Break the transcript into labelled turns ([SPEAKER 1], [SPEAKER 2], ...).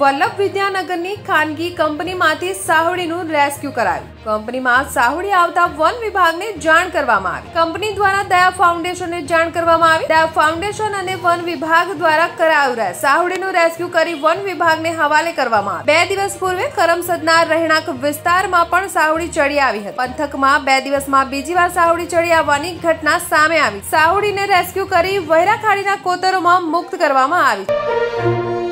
[SPEAKER 1] વલ્લભ વિદ્યાનગરની ખાનગી કંપનીમાંથી સાહુડીનું રેસ્ક્યુ કરાયું. કંપનીમાં સાહુડી આવતા વન વિભાગને જાણ કરવામાં આવી. કંપની દ્વારા દયા ફાઉન્ડેશનને જાણ કરવામાં આવી. દયા ફાઉન્ડેશન અને વન વિભાગ દ્વારા કરાયું રહે સાહુડીનું રેસ્ક્યુ કરી વન વિભાગને હવાલે કરવામાં આવી. બે દિવસ પૂર્વે કરમસદના રહેણાંક વિસ્તારમાં પણ સાહુડી ચડી આવી હતી. પંથકમાં બે દિવસમાં બીજી વાર સાહુડી ચડી આવવાની ઘટના સામે આવી. સાહુડીને રેસ્ક્યુ કરી વહેરા ખાડીના કોતરોમાં મુક્ત કરવામાં આવી.